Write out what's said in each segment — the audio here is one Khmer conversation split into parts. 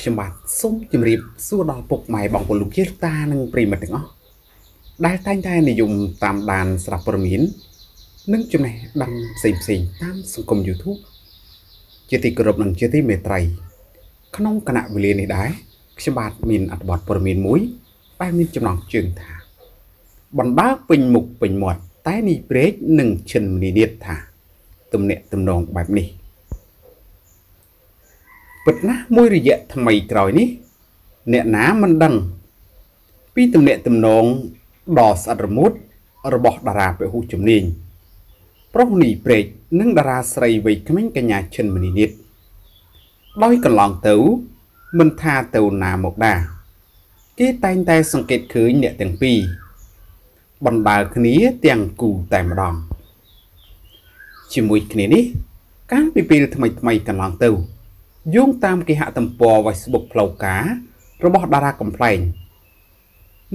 ខ្ញុំបាទសូមជម្រាបសួរដល់ពុកម៉ែបងប្អូនលោកជាលោកតានិងប្រិយមិត្តទាំងអស់ដែលតែងតែនិយមតាមដានស្រាប់ព័ត៌មាននិងចំណេះដឹងផ្សេងផ្សេងៗតាមសង្គម YouTube ជាទីគោរពនិងជាទីមេត្រី ក្នុងគណៈវេលានេះដែរខ្ញុំបាទមានអត្ថបទព័ត៌មានមួយដែលមានចំណងជើងថា បណ្ដាពេញមុខពេញមាត់តែនេះព្រែកនិងឈិនមនីនាតថាទំនាក់ទំនងបែបនេះ ពិតណាស់មួយរយៈថ្មីក្រោយនេះ អ្នកណាមិនដឹង ពីទំនាក់ទំនងដ៏ស្អិតរមួតរបស់តារាពហុជំនាញប្រុសនីព្រែកនិងតារាស្រីវ័យក្មេងកញ្ញាឈិនមនីនិតដោយកន្លងទៅមិនថាទៅណាមកណាគេតែងតែសង្កេតឃើញអ្នកទាំងពីរបណ្ដាលគ្នាទាំងគូតែម្ដងជាមួយគ្នានេះកាលពីពេលថ្មីថ្មីកន្លងទៅ យោងតាមគេហទំព័រ Facebook ផ្លូវការរបស់តារាកំ pl ែង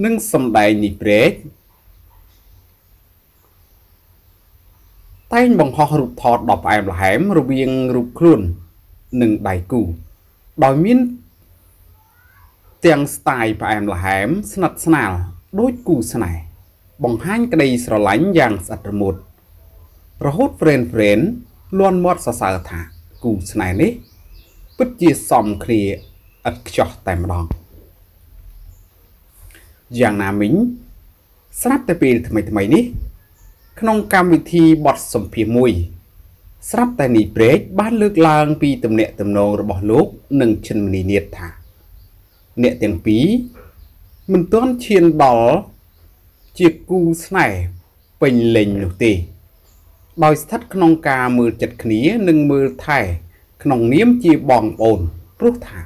និងសម្ដែងនេះព្រែកតែងបង្ហោះរូបថតដ៏ផ្អែមល្ហែមរវាងរូបខ្លួន និងដៃគូដោយមានទាំងស្ទាយផ្អែមល្ហែមស្និទ្ធស្នាលដូចគូស្នេហ៍បង្ហាញក្តីស្រឡាញ់យ៉ាងស្អិតរមួតរហូតហ្វ្រេនហ្វ្រេនលន់មាត់សរសើរថាគូស្នេហ៍នេះ ពិតជាសមគ្នាឥតខ្ចោះតែម្ដងយ៉ាងណាមិញស្រាប់តែពេលថ្មីថ្មីនេះ ក្នុងកម្មវិធីបទសម្ភាសន៍មួយ ស្រាប់តែនីព្រែកបានលើកឡើងពីទំនាក់ទំនងរបស់លោកនិងឈិនមនីនាថថា អ្នកទាំងពីរមិនទាន់ឈានដល់ជាគូស្នេហ៍ពេញលេញនោះទេ ដោយស្ថិតក្នុងការមើលចិត្តគ្នានិងមើលថែ ក្នុងនាមជាបងប្អូនព្រោះថា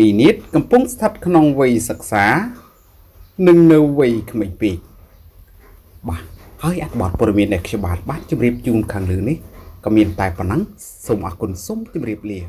នីនិតកំពុងស្ថិតក្នុងវ័យសិក្សា និងនៅវ័យក្មេងពេកបាទហើយអត្ថបទព័ត៌មានដែលខ្ញុំបាទបានជម្រាបជូនខាងលើនេះក៏មានតែប៉ុណ្ណឹងសូមអរគុណសូមជម្រាបលា